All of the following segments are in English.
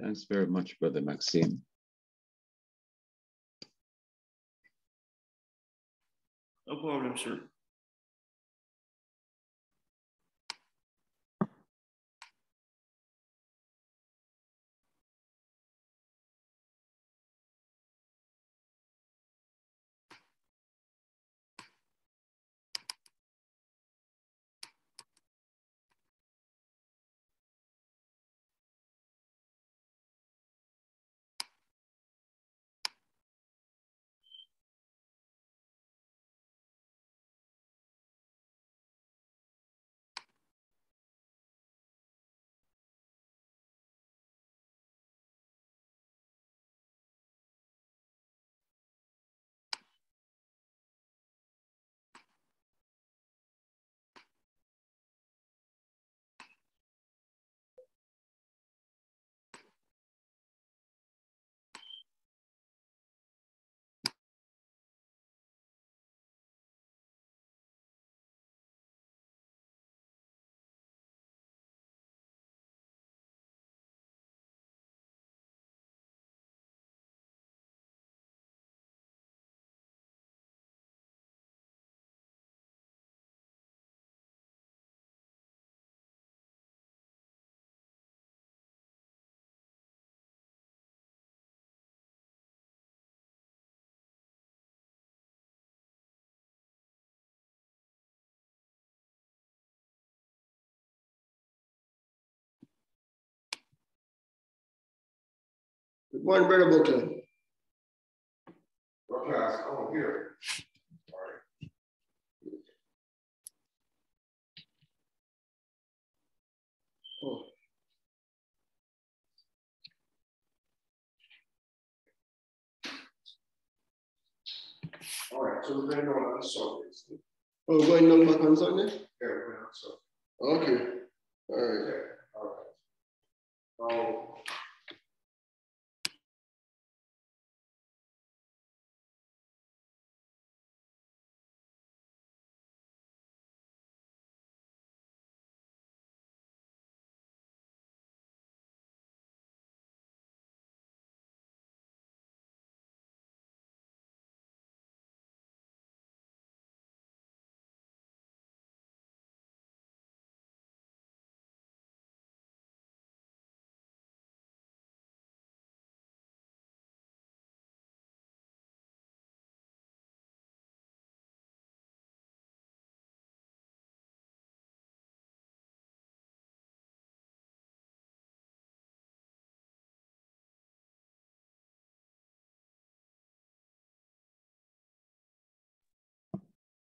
Thanks very much, Brother Maxime. No problem, sir. Morning, Brother Booker. What class? Oh, here. All right. Oh. All right, so we're going to go on Sundays. Oh, going on back on Sunday? Yeah, we're going on Sunday. Okay. All right. Okay, all right. Um,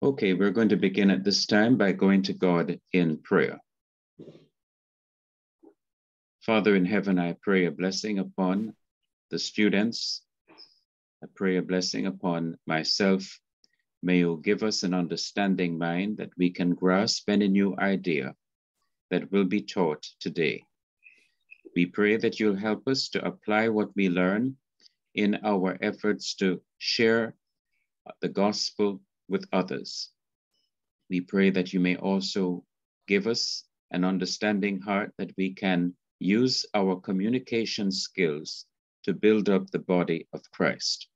Okay, we're going to begin at this time by going to God in prayer. Father in heaven, I pray a blessing upon the students. I pray a blessing upon myself. May you give us an understanding mind that we can grasp any new idea that will be taught today. We pray that you'll help us to apply what we learn in our efforts to share the gospel with others. We pray that you may also give us an understanding heart that we can use our communication skills to build up the body of Christ.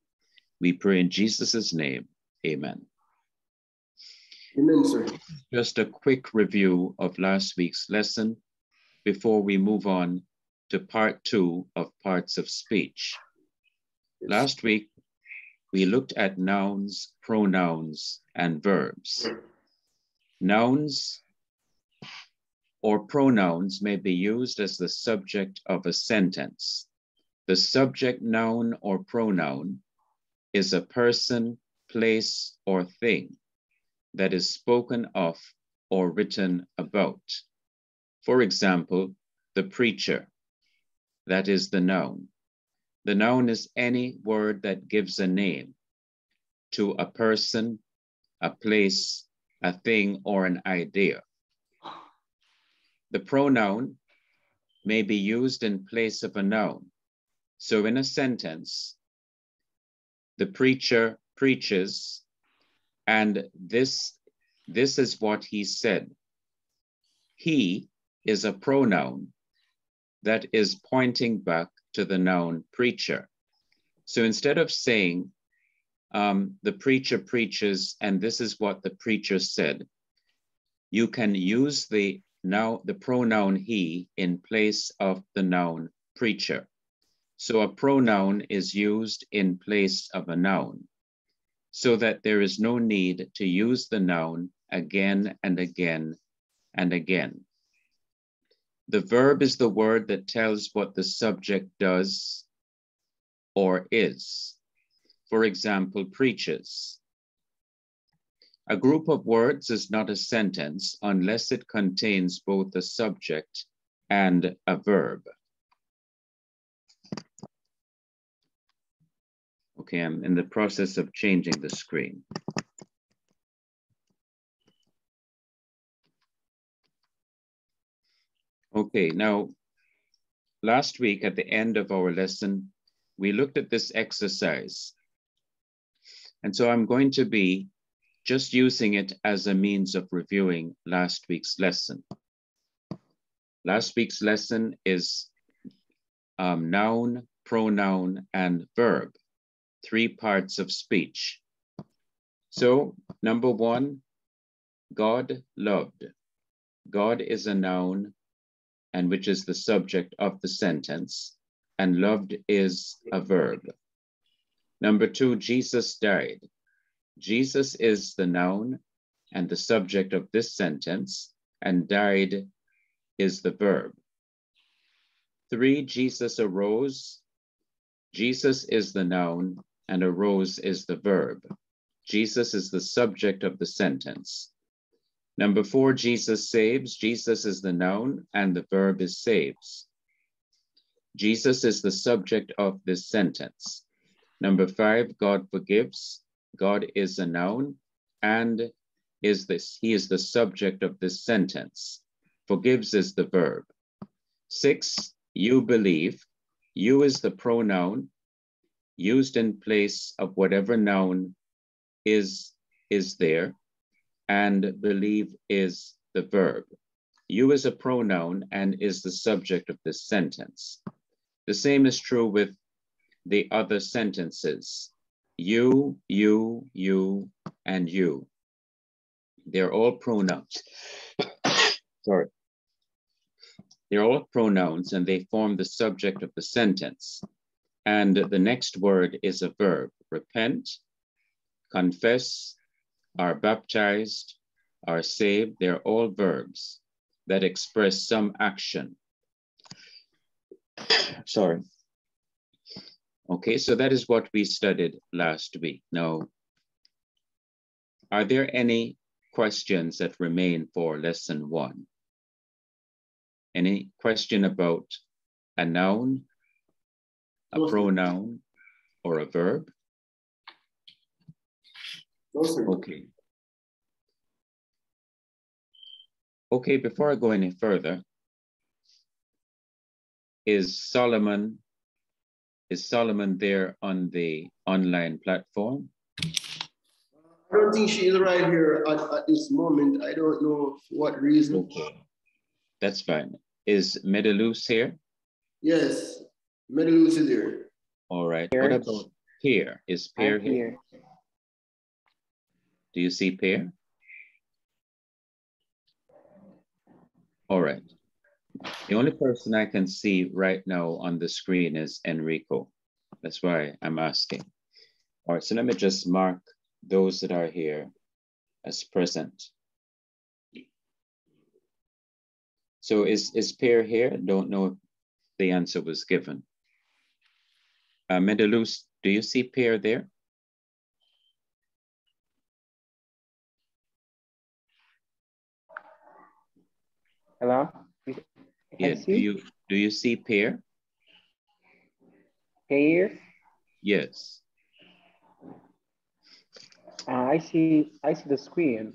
We pray in Jesus' name, amen. Amen, sir. Just a quick review of last week's lesson before we move on to part two of parts of speech. Last week, we looked at nouns, pronouns, and verbs. Nouns or pronouns may be used as the subject of a sentence. The subject noun or pronoun is a person, place, or thing that is spoken of or written about. For example, the preacher, that is the noun. The noun is any word that gives a name to a person, a place, a thing, or an idea. The pronoun may be used in place of a noun. So in a sentence, the preacher preaches, and this, this is what he said. He is a pronoun that is pointing back to the noun preacher. So instead of saying, um, the preacher preaches, and this is what the preacher said, you can use the now the pronoun he in place of the noun preacher. So a pronoun is used in place of a noun so that there is no need to use the noun again and again and again. The verb is the word that tells what the subject does or is. For example, preaches. A group of words is not a sentence unless it contains both a subject and a verb. Okay, I'm in the process of changing the screen. Okay, now, last week at the end of our lesson, we looked at this exercise. And so I'm going to be just using it as a means of reviewing last week's lesson. Last week's lesson is um, noun, pronoun, and verb, three parts of speech. So number one, God loved. God is a noun and which is the subject of the sentence, and loved is a verb. Number two, Jesus died. Jesus is the noun and the subject of this sentence, and died is the verb. Three, Jesus arose. Jesus is the noun, and arose is the verb. Jesus is the subject of the sentence. Number four, Jesus saves. Jesus is the noun, and the verb is saves. Jesus is the subject of this sentence. Number five, God forgives. God is a noun and is this, he is the subject of this sentence. Forgives is the verb. Six, you believe. You is the pronoun used in place of whatever noun is, is there, and believe is the verb. You is a pronoun and is the subject of this sentence. The same is true with the other sentences you, you, you, and you. They're all pronouns. Sorry. They're all pronouns and they form the subject of the sentence. And the next word is a verb repent, confess, are baptized, are saved. They're all verbs that express some action. Sorry. Okay, so that is what we studied last week. Now, are there any questions that remain for lesson one? Any question about a noun, a pronoun, or a verb? Okay. Okay, before I go any further, is Solomon is Solomon there on the online platform? I don't think she is right here at, at this moment. I don't know what reason. Okay, that's fine. Is Medalus here? Yes, Medalus is here. All right. Here. What about Pierre? Is Pierre here? here? Do you see Pierre? All right. The only person I can see right now on the screen is Enrico. That's why I'm asking. All right, so let me just mark those that are here as present. So is, is Pierre here? Don't know if the answer was given. Uh, Medalus, do you see Pierre there? Hello? Yes. Do you do you see Pierre? Pierre? Yes. Uh, I see. I see the screen.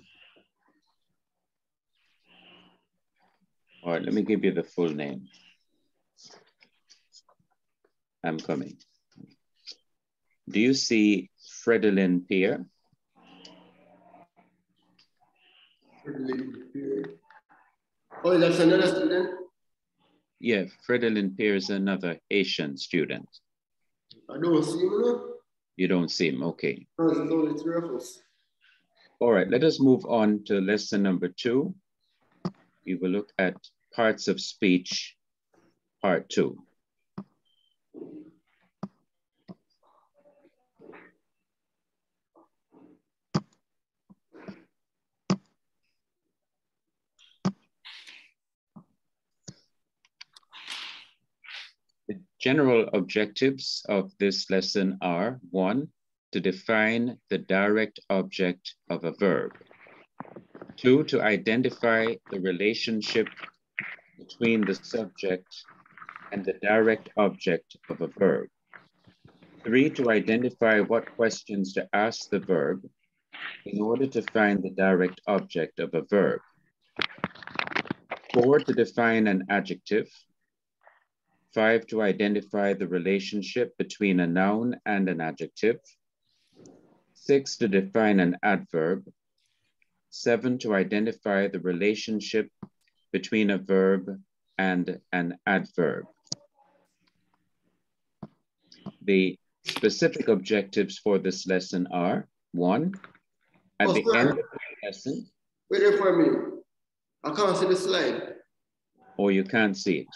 All right. Let me give you the full name. I'm coming. Do you see Fredolin Pierre? Fredolin Pierre. Oh, that's another student? Yeah, Fredelin is another Asian student. I don't see him now. You don't see him, okay. No, only three of us. All right, let us move on to lesson number two. We will look at parts of speech, part two. The general objectives of this lesson are one, to define the direct object of a verb. Two, to identify the relationship between the subject and the direct object of a verb. Three, to identify what questions to ask the verb in order to find the direct object of a verb. Four, to define an adjective. Five, to identify the relationship between a noun and an adjective. Six, to define an adverb. Seven, to identify the relationship between a verb and an adverb. The specific objectives for this lesson are one, at Oh, the sorry. end of the lesson, Wait there for a minute. I can't see the slide. or you can't see it.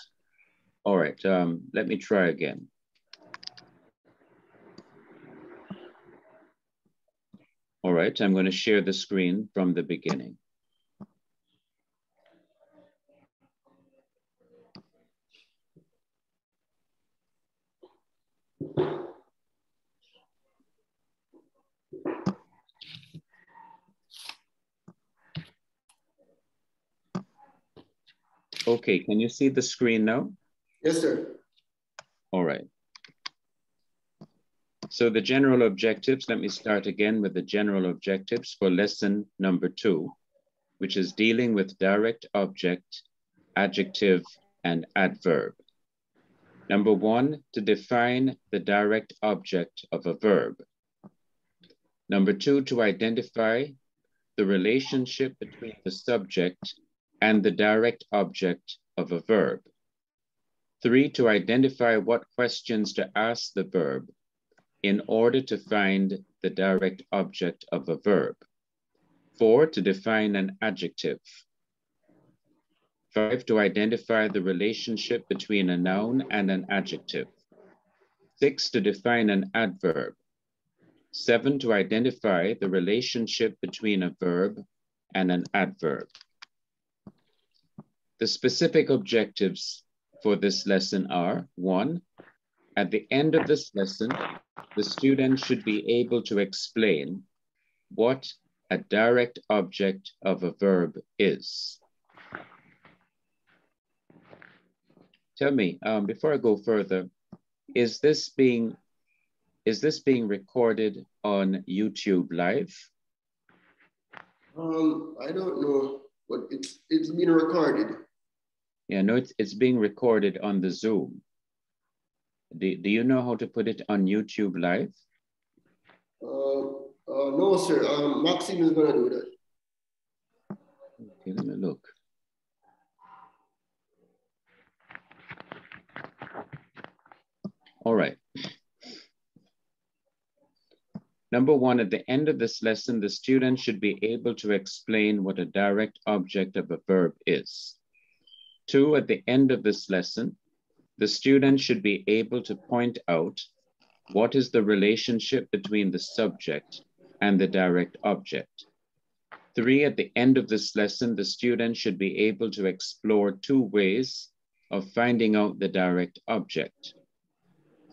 All right, um, let me try again. All right, I'm going to share the screen from the beginning. Okay, can you see the screen now? Yes, sir. All right. So the general objectives, let me start again with the general objectives for lesson number two, which is dealing with direct object, adjective, and adverb. Number one, to define the direct object of a verb. Number two, to identify the relationship between the subject and the direct object of a verb. Three, to identify what questions to ask the verb in order to find the direct object of a verb. Four, to define an adjective. Five, to identify the relationship between a noun and an adjective. Six, to define an adverb. Seven, to identify the relationship between a verb and an adverb. The specific objectives for this lesson are one, at the end of this lesson, the student should be able to explain what a direct object of a verb is. Tell me, um, before I go further, is this being is this being recorded on YouTube live? Um, I don't know, but it's it's been recorded. Yeah, no, it's, it's being recorded on the Zoom. Do, do you know how to put it on YouTube live? Uh, uh, no, sir. Um, Maxime is gonna do that. Okay, let me look. All right. Number one, at the end of this lesson, the student should be able to explain what a direct object of a verb is. Two, at the end of this lesson, the student should be able to point out what is the relationship between the subject and the direct object. Three, at the end of this lesson, the student should be able to explore two ways of finding out the direct object.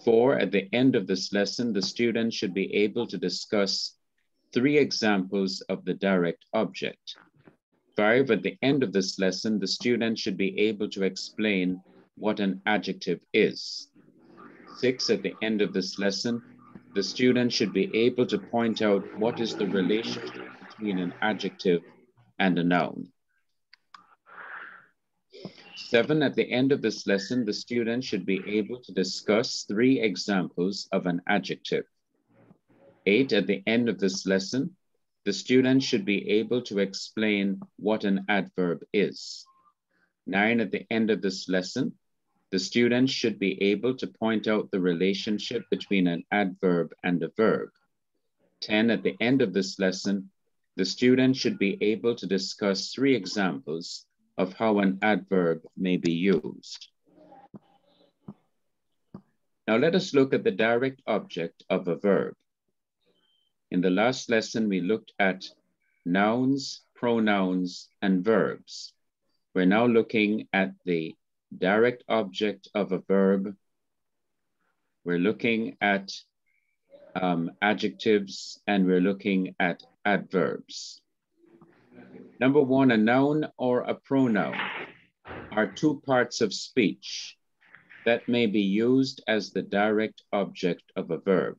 Four, at the end of this lesson, the student should be able to discuss three examples of the direct object. Five, at the end of this lesson, the student should be able to explain what an adjective is. Six, at the end of this lesson, the student should be able to point out what is the relationship between an adjective and a noun. Seven, at the end of this lesson, the student should be able to discuss three examples of an adjective. Eight, at the end of this lesson, the student should be able to explain what an adverb is. Nine, at the end of this lesson, the student should be able to point out the relationship between an adverb and a verb. 10, at the end of this lesson, the student should be able to discuss three examples of how an adverb may be used. Now let us look at the direct object of a verb. In the last lesson, we looked at nouns, pronouns, and verbs. We're now looking at the direct object of a verb. We're looking at um, adjectives and we're looking at adverbs. Number one, a noun or a pronoun are two parts of speech that may be used as the direct object of a verb.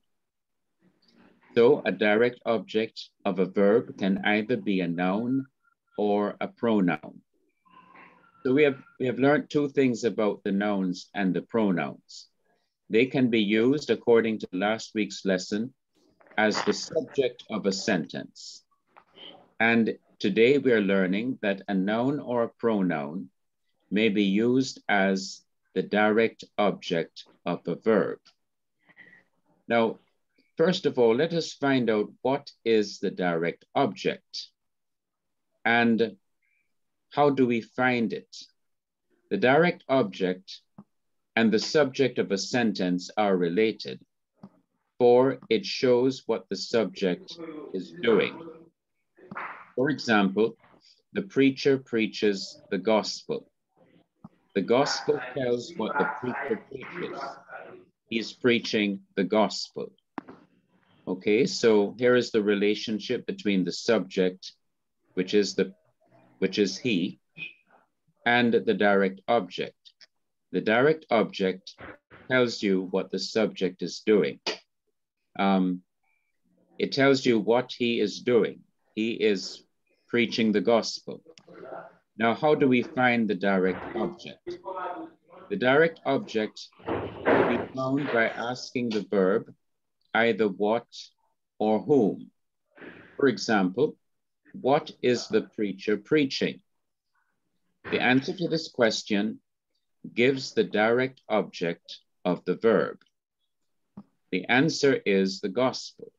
So a direct object of a verb can either be a noun or a pronoun. So we have, we have learned two things about the nouns and the pronouns. They can be used according to last week's lesson as the subject of a sentence. And today we are learning that a noun or a pronoun may be used as the direct object of a verb. Now, first of all, let us find out what is the direct object and how do we find it? The direct object and the subject of a sentence are related, for it shows what the subject is doing. For example, the preacher preaches the gospel. The gospel tells what the preacher preaches. He is preaching the gospel. Okay, so here is the relationship between the subject, which is the which is he, and the direct object. The direct object tells you what the subject is doing. Um, it tells you what he is doing. He is preaching the gospel. Now, how do we find the direct object? The direct object will be found by asking the verb either what or whom. For example, what is the preacher preaching? The answer to this question gives the direct object of the verb. The answer is the gospel.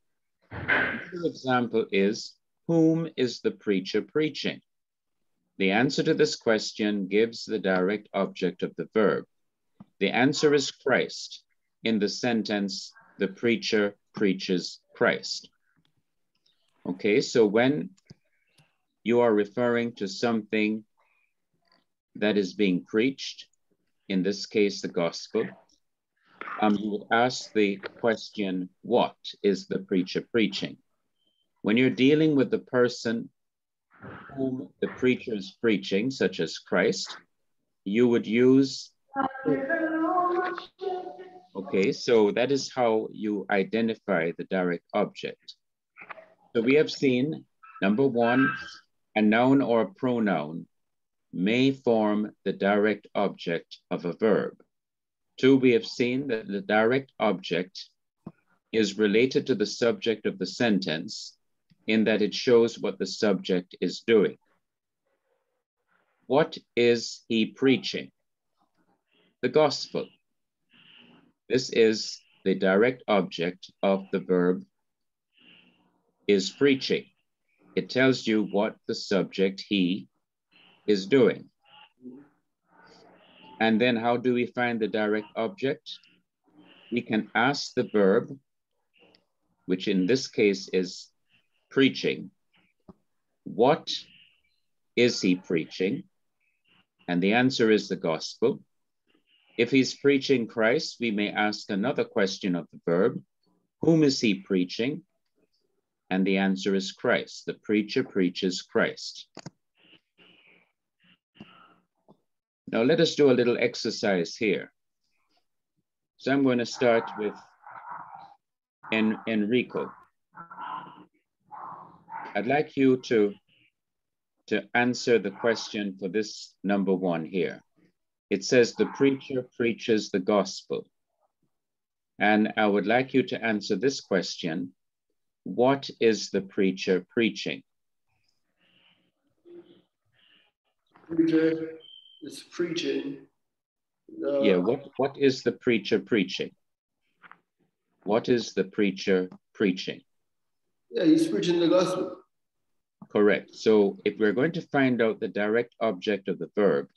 Another example is, whom is the preacher preaching? The answer to this question gives the direct object of the verb. The answer is Christ. In the sentence, the preacher preaches Christ. Okay, so when you are referring to something that is being preached, in this case, the gospel, um, you would ask the question, what is the preacher preaching? When you're dealing with the person whom the preacher is preaching, such as Christ, you would use. Okay, so that is how you identify the direct object. So we have seen, number one, a noun or a pronoun may form the direct object of a verb. Two, we have seen that the direct object is related to the subject of the sentence in that it shows what the subject is doing. What is he preaching? The gospel. This is the direct object of the verb is preaching. It tells you what the subject, he, is doing. And then how do we find the direct object? We can ask the verb, which in this case is preaching. What is he preaching? And the answer is the gospel. If he's preaching Christ, we may ask another question of the verb. Whom is he preaching? And the answer is Christ. The preacher preaches Christ. Now let us do a little exercise here. So I'm going to start with en Enrico. I'd like you to, to answer the question for this number one here. It says the preacher preaches the gospel. And I would like you to answer this question. What is the preacher preaching? Preacher is preaching Uh, Yeah, what, what is the preacher preaching? What is the preacher preaching? Yeah, he's preaching the gospel. Correct. So if we're going to find out the direct object of the verb,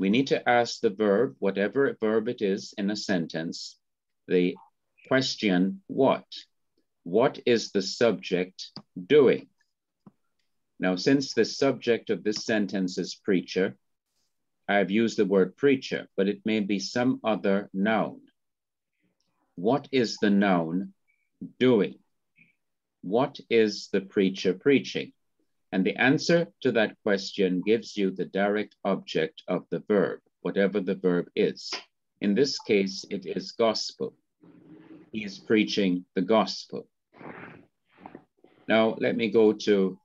we need to ask the verb, whatever verb it is in a sentence, the question, what? What is the subject doing? Now, since the subject of this sentence is preacher, I've used the word preacher, but it may be some other noun. What is the noun doing? What is the preacher preaching? And the answer to that question gives you the direct object of the verb, whatever the verb is. In this case, it is gospel. He is preaching the gospel. Now, let me go to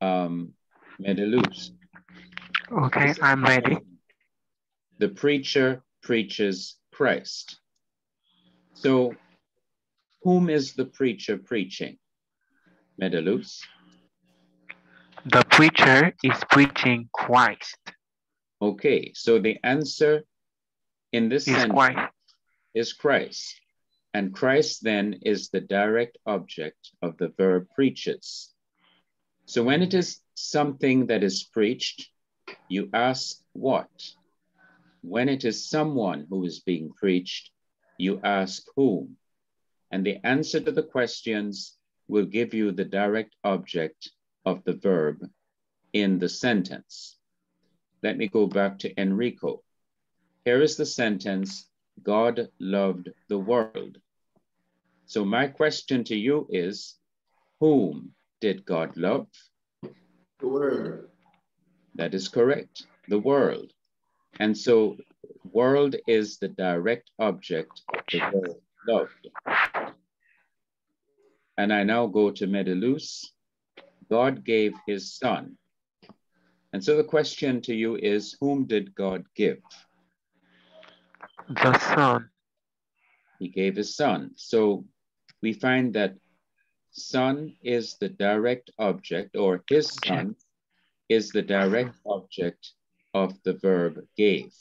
um, Medellus. Okay, I'm ready. The preacher preaches Christ. So, whom is the preacher preaching? Medellus. The preacher is preaching Christ. Okay, so the answer in this Is sentence Christ. is Christ. And Christ then is the direct object of the verb preaches. So when it is something that is preached, you ask what? When it is someone who is being preached, you ask whom. And the answer to the questions will give you the direct object of the verb in the sentence. Let me go back to Enrico. Here is the sentence God loved the world. So, my question to you is Whom did God love? The world. That is correct, the world. And so, world is the direct object of the word loved. And I now go to Medellus. God gave his son. And so the question to you is Whom did God give? The Son. He gave his son. So we find that son is the direct object, or his son is the direct object of the verb gave.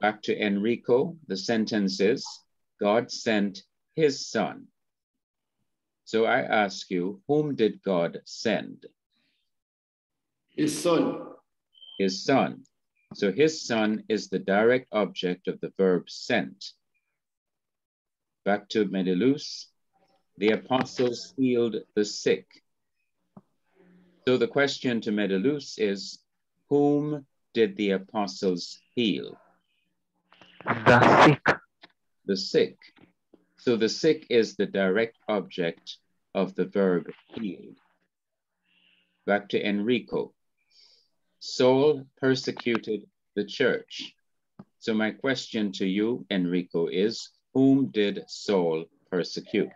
Back to Enrico, the sentence is God sent his son. So I ask you, whom did God send? His son. His son. So his son is the direct object of the verb sent. Back to Medellus, the apostles healed the sick. So the question to Medellus is, whom did the apostles heal? The sick. The sick. So the sick is the direct object of the verb healed. Back to Enrico. Saul persecuted the church. So my question to you, Enrico, is whom did Saul persecute?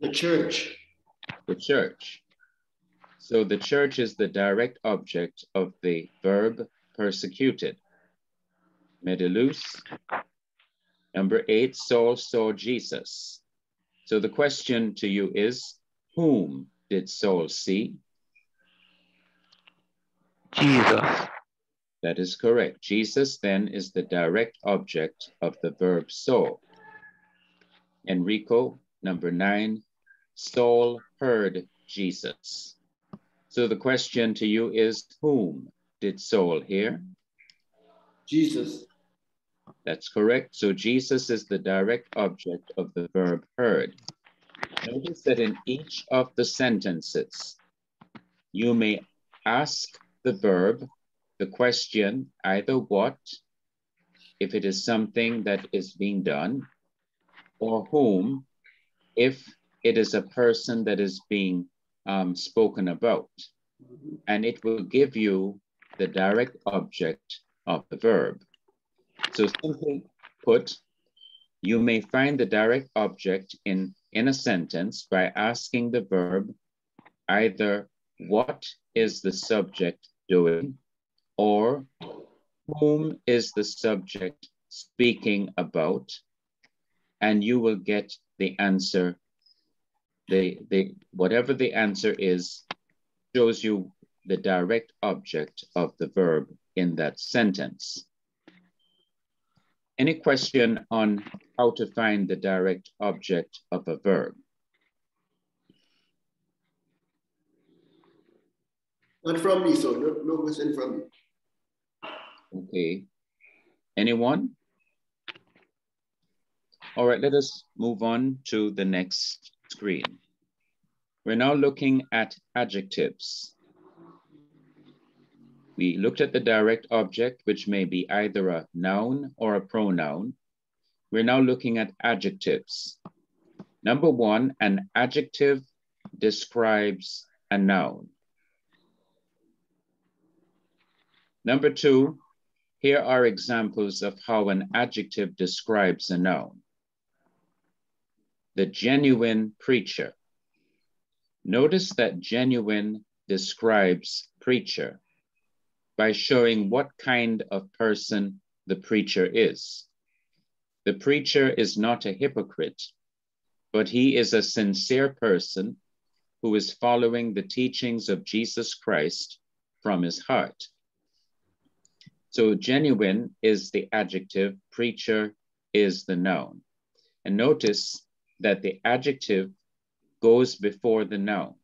The church. The church. So the church is the direct object of the verb persecuted. Medellus. Number eight, Saul saw Jesus. So the question to you is, whom did Saul see? Jesus. That is correct. Jesus then is the direct object of the verb saw. Enrico, number nine, Saul heard Jesus. So the question to you is, whom did Saul hear? Jesus. That's correct. So Jesus is the direct object of the verb heard. Notice that in each of the sentences, you may ask the verb the question either what, if it is something that is being done, or whom, if it is a person that is being um, spoken about. And it will give you the direct object of the verb. So simply put, you may find the direct object in, in a sentence by asking the verb either what is the subject doing or whom is the subject speaking about and you will get the answer the, the whatever the answer is shows you the direct object of the verb in that sentence. Any question on how to find the direct object of a verb? Not from me, so no, no question from me. Okay. Anyone? All right, let us move on to the next screen. We're now looking at adjectives. We looked at the direct object, which may be either a noun or a pronoun. We're now looking at adjectives. Number one, an adjective describes a noun. Number two, here are examples of how an adjective describes a noun. The genuine preacher. Notice that genuine describes preacher by showing what kind of person the preacher is. The preacher is not a hypocrite, but he is a sincere person who is following the teachings of Jesus Christ from his heart. So genuine is the adjective, preacher is the noun. And notice that the adjective goes before the noun.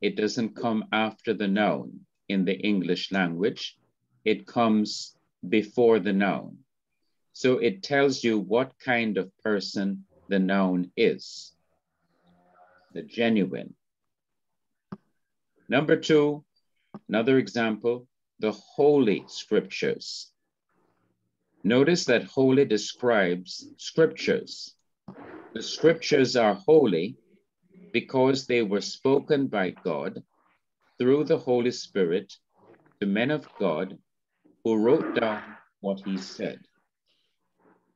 It doesn't come after the noun in the English language, it comes before the noun. So it tells you what kind of person the noun is, the genuine. Number two, another example, the Holy Scriptures. Notice that holy describes scriptures. The scriptures are holy because they were spoken by God through the Holy Spirit to men of God who wrote down what he said.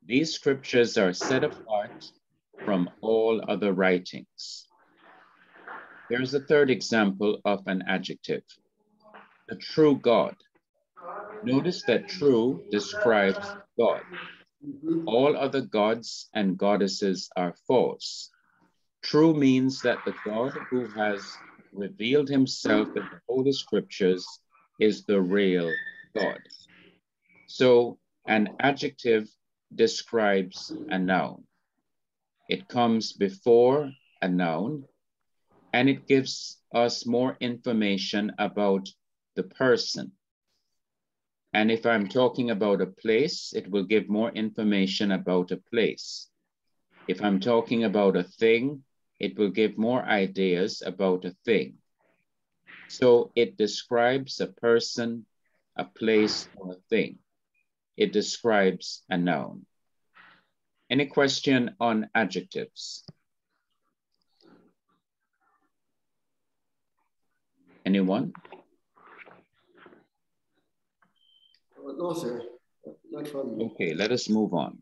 These scriptures are set apart from all other writings. Here's a third example of an adjective, the true God. Notice that true describes God. All other gods and goddesses are false. True means that the God who has revealed himself in the Holy Scriptures is the real God. So an adjective describes a noun. It comes before a noun and it gives us more information about the person. And if I'm talking about a place, it will give more information about a place. If I'm talking about a thing, it will give more ideas about a thing. So it describes a person, a place, or a thing. It describes a noun. Any question on adjectives? Anyone? Uh, no, sir. Not from me. Okay, let us move on.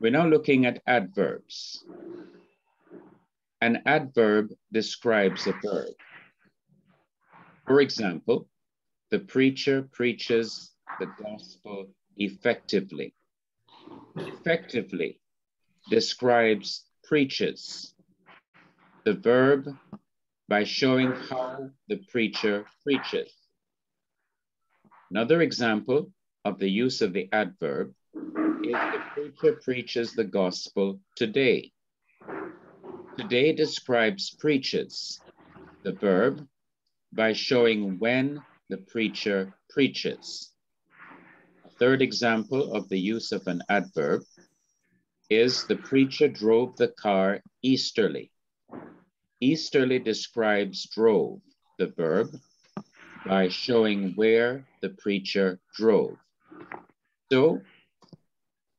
We're now looking at adverbs. An adverb describes a verb. For example, the preacher preaches the gospel effectively. Effectively describes preaches. The verb by showing how the preacher preaches. Another example of the use of the adverb the preacher preaches the gospel today. Today describes preaches, the verb, by showing when the preacher preaches. A third example of the use of an adverb is the preacher drove the car easterly. Easterly describes drove, the verb, by showing where the preacher drove. So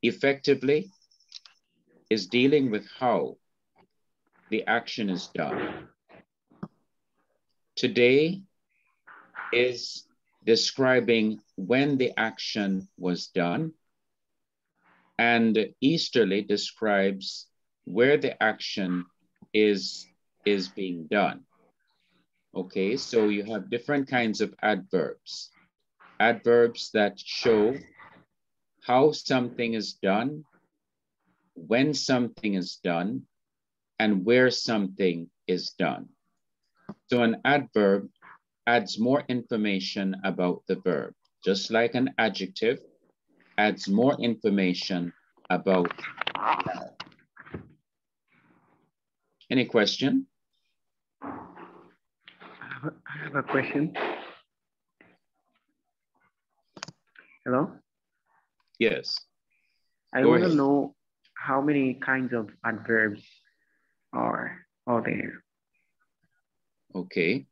effectively is dealing with how the action is done. Today is describing when the action was done, and easterly describes where the action is, is being done. Okay, so you have different kinds of adverbs. Adverbs that show how something is done, when something is done, and where something is done. So an adverb adds more information about the verb, just like an adjective adds more information about. Any question? I have a, question. Hello? Yes. I want to know how many kinds of adverbs are, are there? Okay.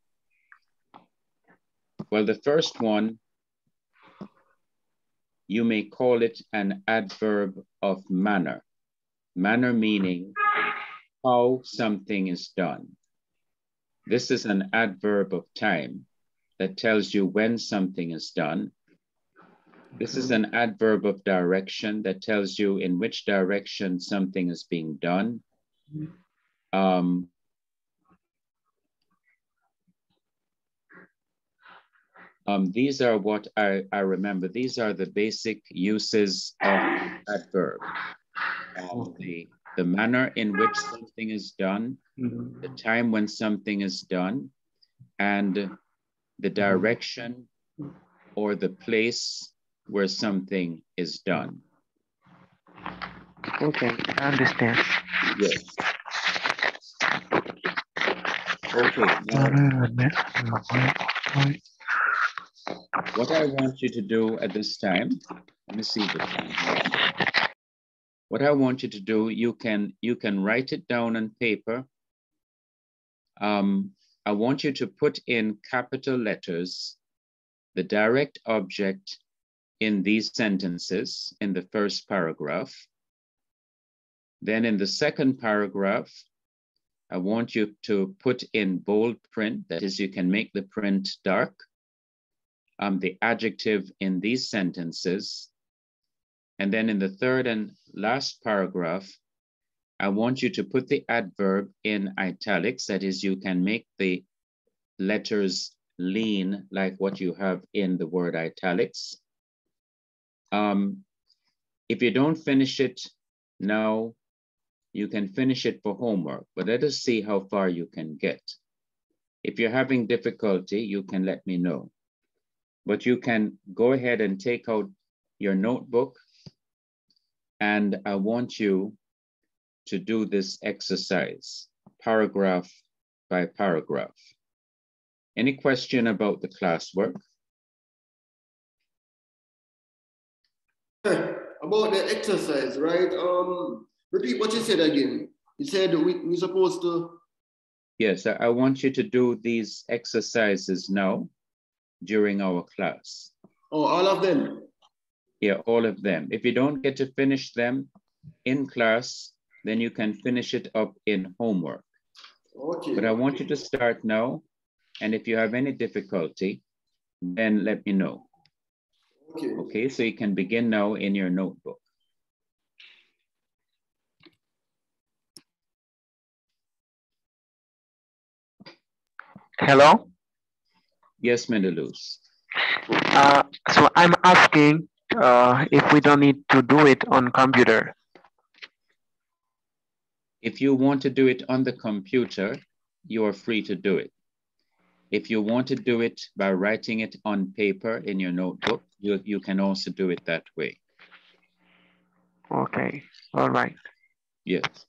Well, the first one, you may call it an adverb of manner. Manner meaning how something is done. This is an adverb of time that tells you when something is done. This is an adverb of direction that tells you in which direction something is being done. Um, Um, these are what I, I remember. These are the basic uses of adverb. Um, the, the manner in which something is done, Mhm. the time when something is done, and the direction or the place where something is done. Okay, I understand. Yes. Okay, now what I want you to do at this time, let me see the time. What I want you to do, you can you can write it down on paper. Um, I want you to put in capital letters the direct object in these sentences in the first paragraph. Then in the second paragraph, I want you to put in bold print, that is, you can make the print dark um, the adjective in these sentences. And then in the third and last paragraph, I want you to put the adverb in italics. That is, you can make the letters lean like what you have in the word italics. Um, if you don't finish it now, you can finish it for homework, but let us see how far you can get. If you're having difficulty, you can let me know but you can go ahead and take out your notebook and I want you to do this exercise, paragraph by paragraph. Any question about the classwork? About the exercise, right? Um, repeat what you said again. You said we, we're supposed to, Yes, I, I want you to do these exercises now during our class. oh, all of them. Yeah, all of them. If you don't get to finish them in class, then you can finish it up in homework. Okay. But I want you to start now. And if you have any difficulty, then let me know. Okay. Okay, so you can begin now in your notebook. Hello? Yes, Mendelus. Uh, so I'm asking uh, if we don't need to do it on computer. If you want to do it on the computer, you are free to do it. If you want to do it by writing it on paper in your notebook, you, you can also do it that way. Okay, all right. Yes.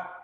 acá.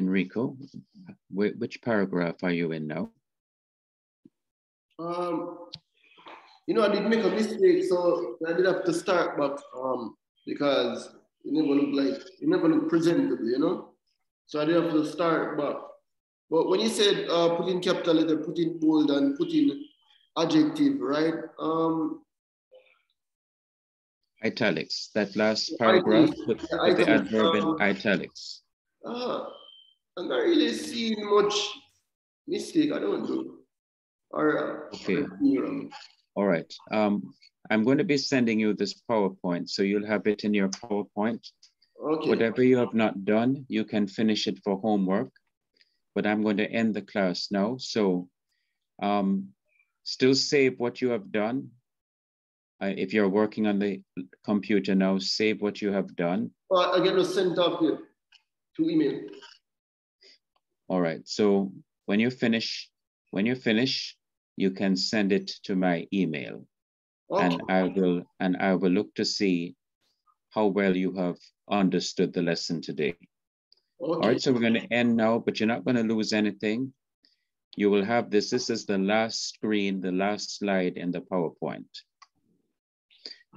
Enrico, which paragraph are you in now? Um, you know, I did make a mistake, so I did have to start back um, because it never looked like, it never looked presentable, you know? So I did have to start back. But when you said uh, put in capital letter, put in bold and put in adjective, right? Um, italics, that last paragraph, put the adverb in um, italics. Uh, I'm not really seeing much mistake, I don't know. Or, uh, okay. All right. Um, I'm going to be sending you this PowerPoint, so you'll have it in your PowerPoint. Okay. Whatever you have not done, you can finish it for homework, but I'm going to end the class now. So um, still save what you have done. Uh, if you're working on the computer now, save what you have done. Uh, I get to send up here to email. All right. So when you finish, when you finish, you can send it to my email, okay. and I will and I will look to see how well you have understood the lesson today. Okay. All right. So we're going to end now, but you're not going to lose anything. You will have this. This is the last screen, the last slide in the PowerPoint.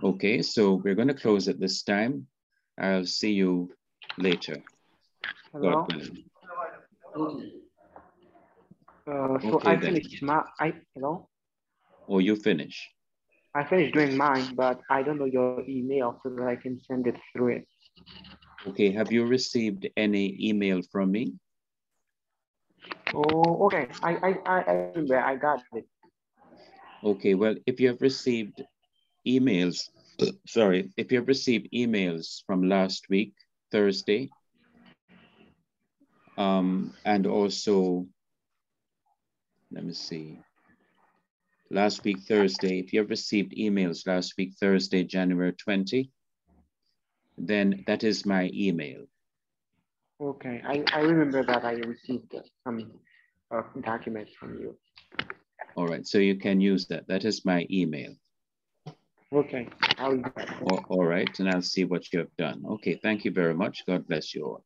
Okay, so we're going to close at this time. I'll see you later. Hello? Uh, so okay, I finished then. my, I, hello? Or you finish? I finished doing mine, but I don't know your email so that I can send it through it. Okay, have you received any email from me? Oh, okay. I, I, I remember, I got it. Okay, well, if you have received emails, sorry, if you have received emails from last week, Thursday, um, and also, let me see, last week, Thursday, if you have received emails last week, Thursday, January 20, then that is my email. Okay, I, I remember that I received some uh, documents from you. All right, so you can use that. That is my email. Okay, I'll all right, and I'll see what you have done. Okay, thank you very much. God bless you all.